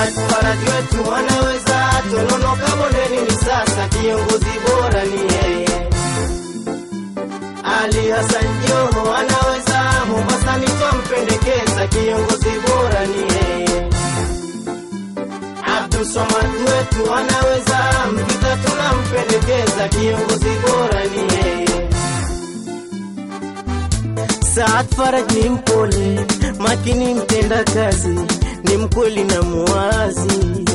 Saad Faraji wetu wanaweza, Tononoka bondeni ni sasa, kiongozi bora ni yeye. Ali Hassan Joho anaweza, Mombasani twampendekeza, kiongozi bora ni yeye. Abdul Swamad wetu anaweza, Mvita tunampendekeza, kiongozi bora ni yeye. Saad Faraj ni mpole, makini, mtenda kazi, ni mkweli na muwazi.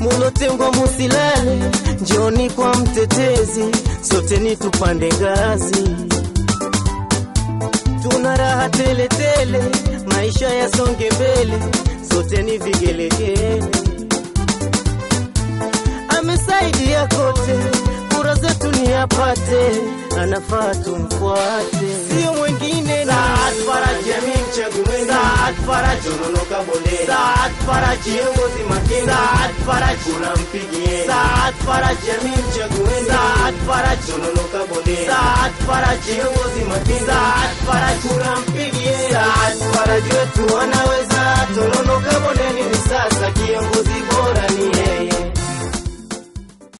Mulotengwa musilale, njoni kwa mtetezi, sote ni tupande ngazi. Tuna raha tele tele, maisha yasonge mbele, sote ni vigelegele. Amesaidia kote, kura zetu ni apate, anafaa tumfuate, sio mwingine. Saad Faraji Tononoka bondeni, Saad Faraji kiongozi makini, Saad Faraji unampigie, Saad Faraji Amin mchagueni, Saad Faraji Tononoka bondeni, Saad Faraji kiongozi makini, Saad Faraji unampigie, Saad Faraji wetu anaweza, Tononoka bondeni